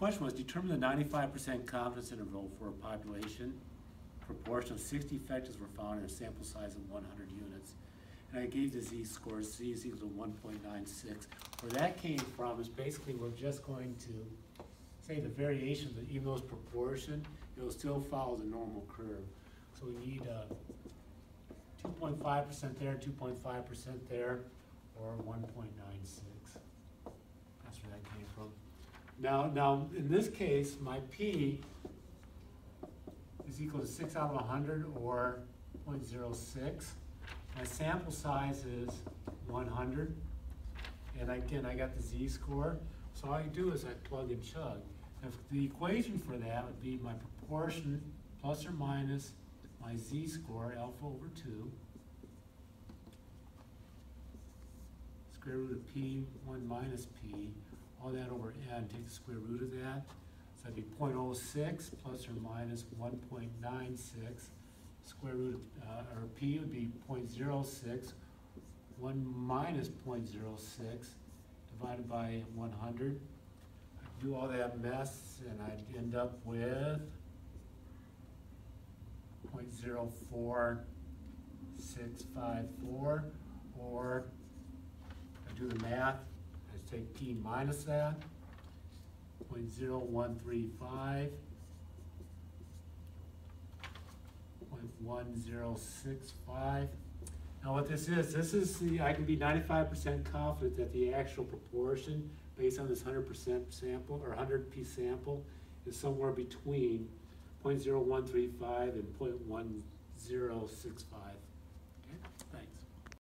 question was, determine the ninety-five percent confidence interval for a population. Proportion of sixty factors were found in a sample size of one hundred units. And I gave the z-score, z is equal to one point nine six. Where that came from is basically we're just going to say the variation, that even though it's proportion, it'll still follow the normal curve. So we need, uh, two point five percent there, two point five percent there, or one point nine six. That's where that came from. Now, now, in this case, my P is equal to six out of hundred or 0.06. My sample size is one hundred. And again, I got the z-score, so all I do is I plug and chug. If the equation for that would be my proportion plus or minus my z-score, alpha over two. Square root of p, one minus p, all that over n, take the square root of that. So that'd be 0.06 plus or minus one point nine six. Square root of, uh, or p would be 0.06. One minus 0.06 divided by one hundred. I'd Do all that mess and I'd end up with 0.04654, or I do the math, take p minus that, 0.0135, 0.1065. Now what this is, this is the, I can be ninety-five percent confident that the actual proportion, based on this hundred percent sample, or hundred piece sample, is somewhere between 0.0135 and 0.1065.